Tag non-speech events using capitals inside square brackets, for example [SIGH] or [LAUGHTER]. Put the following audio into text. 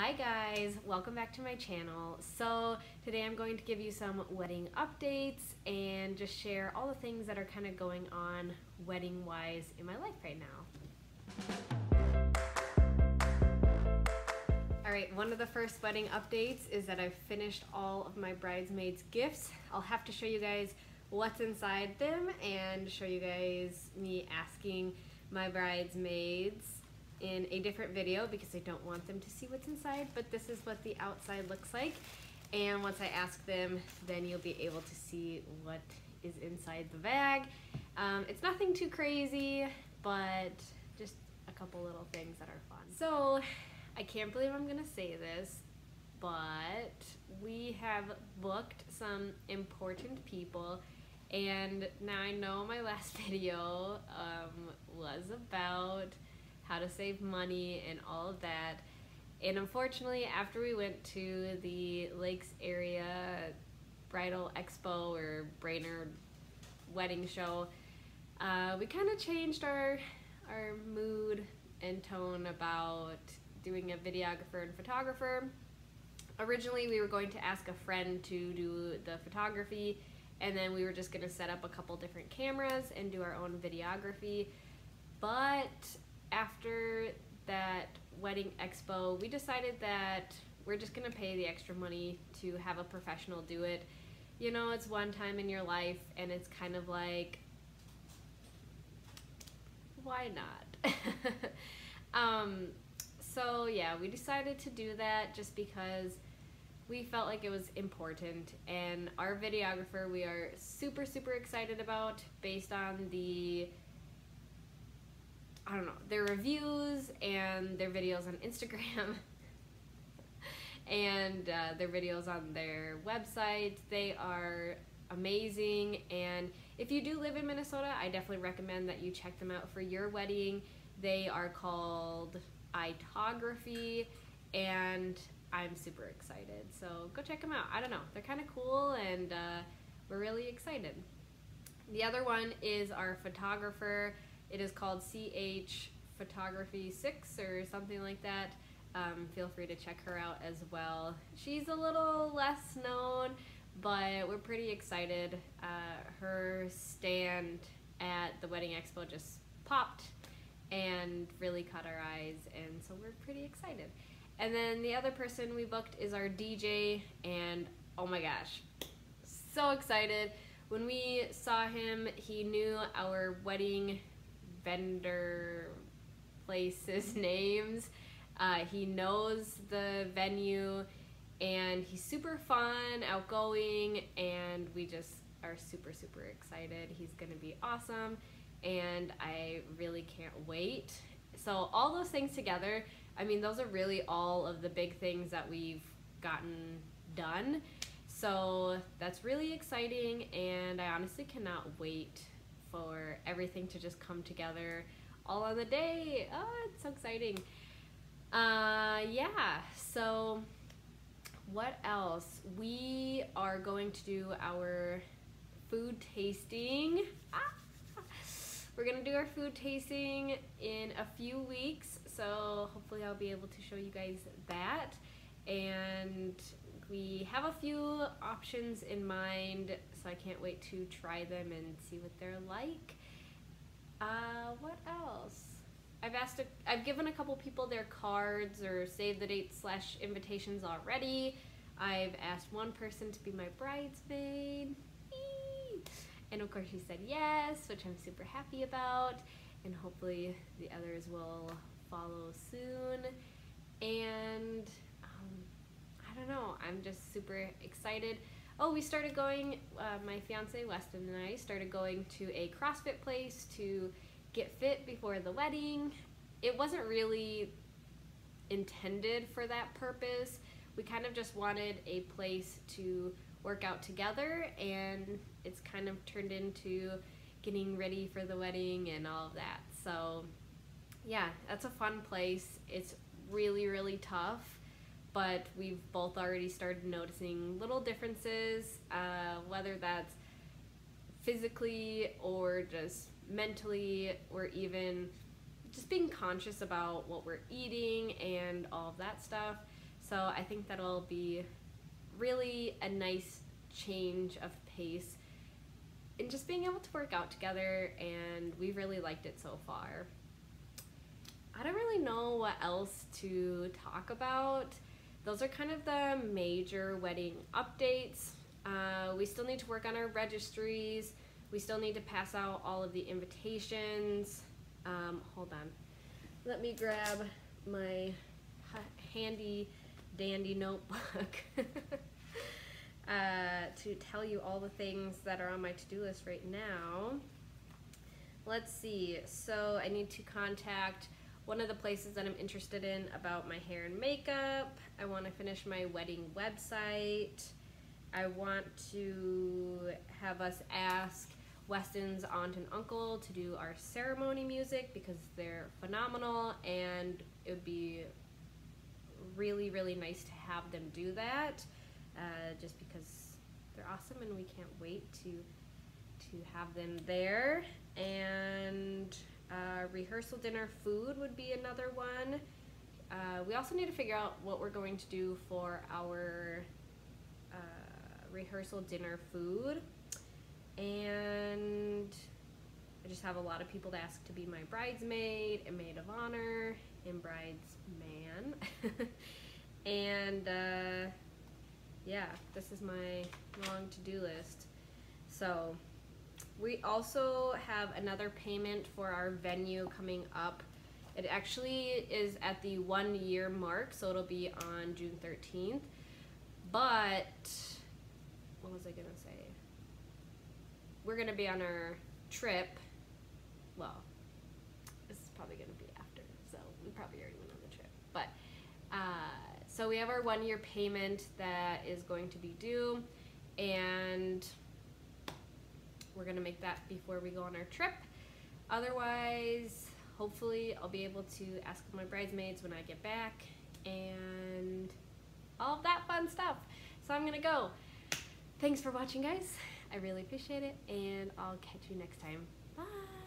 Hi guys, welcome back to my channel. So today I'm going to give you some wedding updates and just share all the things that are kind of going on wedding wise in my life right now. Alright, one of the first wedding updates is that I've finished all of my bridesmaids gifts. I'll have to show you guys what's inside them and show you guys me asking my bridesmaids in a different video because I don't want them to see what's inside, but this is what the outside looks like. And once I ask them, then you'll be able to see what is inside the bag. Um, it's nothing too crazy, but just a couple little things that are fun. So I can't believe I'm gonna say this, but we have booked some important people and now I know my last [LAUGHS] video um, was about how to save money and all of that. And unfortunately, after we went to the Lakes area bridal expo or Brainerd wedding show, uh, we kind of changed our our mood and tone about doing a videographer and photographer. Originally, we were going to ask a friend to do the photography, and then we were just going to set up a couple different cameras and do our own videography. But after that wedding expo, we decided that we're just gonna pay the extra money to have a professional do it. You know, it's one time in your life, and it's kind of like, why not? [LAUGHS] um, so yeah, we decided to do that just because we felt like it was important and our videographer we are super super excited about based on the I don't know, their reviews and their videos on Instagram [LAUGHS] and uh, their videos on their website. They are amazing. And if you do live in Minnesota, I definitely recommend that you check them out for your wedding. They are called Itography and I'm super excited. So go check them out. I don't know, they're kind of cool and uh, we're really excited. The other one is our photographer. It is called CH Photography 6 or something like that. Um, feel free to check her out as well. She's a little less known, but we're pretty excited. Uh, her stand at the Wedding Expo just popped and really caught our eyes, and so we're pretty excited. And then the other person we booked is our DJ, and oh my gosh, so excited. When we saw him, he knew our wedding vendor places [LAUGHS] names. Uh, he knows the venue and he's super fun, outgoing, and we just are super, super excited. He's gonna be awesome and I really can't wait. So, all those things together, I mean, those are really all of the big things that we've gotten done. So, that's really exciting, and I honestly cannot wait for everything to just come together all on the day. Oh, it's so exciting. Uh, yeah, so what else? We are going to do our food tasting. Ah! We're gonna do our food tasting in a few weeks, so hopefully I'll be able to show you guys that. And we have a few options in mind, so I can't wait to try them and see what they're like. Uh, what else? I've asked, I've given a couple people their cards or save the date slash invitations already. I've asked one person to be my bridesmaid. And of course she said yes, which I'm super happy about. And hopefully the others will follow soon. And um, I don't know. I'm just super excited. Oh, we started going, uh, my fiance Weston and I started going to a CrossFit place to get fit before the wedding. It wasn't really intended for that purpose. We kind of just wanted a place to work out together, and it's kind of turned into getting ready for the wedding and all of that. So, yeah, that's a fun place. It's really, really tough but we've both already started noticing little differences, uh, whether that's physically or just mentally, or even just being conscious about what we're eating and all of that stuff. So I think that'll be really a nice change of pace and just being able to work out together and we really liked it so far. I don't really know what else to talk about. Those are kind of the major wedding updates. Uh, we still need to work on our registries. We still need to pass out all of the invitations. Um, hold on. Let me grab my handy dandy notebook [LAUGHS] uh, to tell you all the things that are on my to-do list right now. Let's see. So I need to contact one of the places that I'm interested in about my hair and makeup. I want to finish my wedding website. I want to have us ask Weston's aunt and uncle to do our ceremony music because they're phenomenal and it would be really, really nice to have them do that uh, just because they're awesome and we can't wait to to have them there. And uh, rehearsal dinner food would be another one. Uh, we also need to figure out what we're going to do for our uh, rehearsal dinner food. And I just have a lot of people to ask to be my bridesmaid and maid of honor and bridesman. [LAUGHS] and uh, yeah, this is my long to-do list. So we also have another payment for our venue coming up. It actually is at the one year mark, so it'll be on June 13th. But, what was I gonna say? We're gonna be on our trip. Well, this is probably gonna be after, so we probably already went on the trip. But, uh, so we have our one year payment that is going to be due, and we're gonna make that before we go on our trip. Otherwise, hopefully I'll be able to ask my bridesmaids when I get back and all of that fun stuff. So I'm gonna go. Thanks for watching guys. I really appreciate it and I'll catch you next time. Bye.